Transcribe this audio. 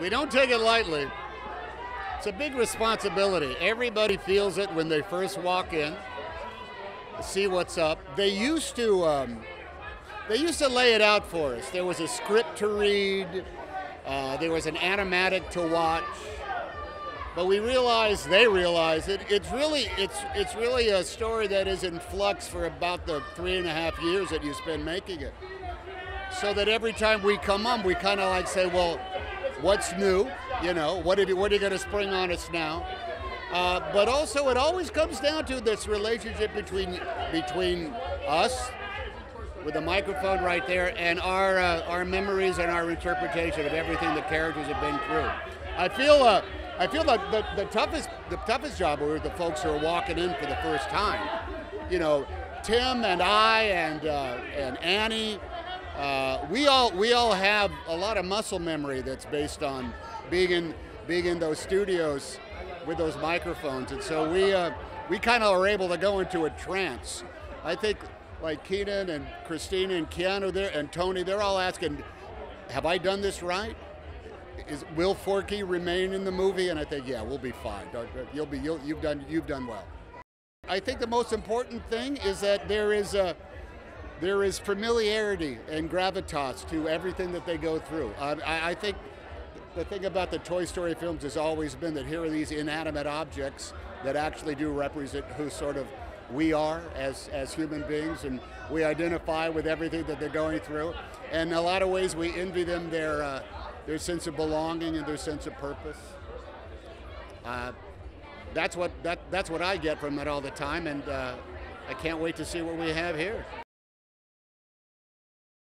We don't take it lightly. It's a big responsibility. Everybody feels it when they first walk in. See what's up. They used to. Um, they used to lay it out for us. There was a script to read. Uh, there was an animatic to watch. But we realize, they realize it. It's really, it's, it's really a story that is in flux for about the three and a half years that you spend making it. So that every time we come on, we kind of like say, well, what's new? You know, what, you, what are you going to spring on us now? Uh, but also, it always comes down to this relationship between between us, with the microphone right there, and our uh, our memories and our interpretation of everything the characters have been through. I feel uh, I feel like the, the toughest the toughest job were the folks who are walking in for the first time. You know, Tim and I and uh, and Annie, uh, we all we all have a lot of muscle memory that's based on being in being in those studios with those microphones, and so we uh, we kind of are able to go into a trance. I think like Keegan and Christina and Keanu there and Tony, they're all asking, "Have I done this right?" is will Forky remain in the movie? And I think, yeah, we'll be fine. You'll be, you'll, you've done, you've done well. I think the most important thing is that there is a, there is familiarity and gravitas to everything that they go through. Uh, I, I think the thing about the Toy Story films has always been that here are these inanimate objects that actually do represent who sort of we are as, as human beings and we identify with everything that they're going through. And in a lot of ways we envy them their, uh, their sense of belonging and their sense of purpose. Uh, that's what that, that's what I get from it all the time, and uh, I can't wait to see what we have here.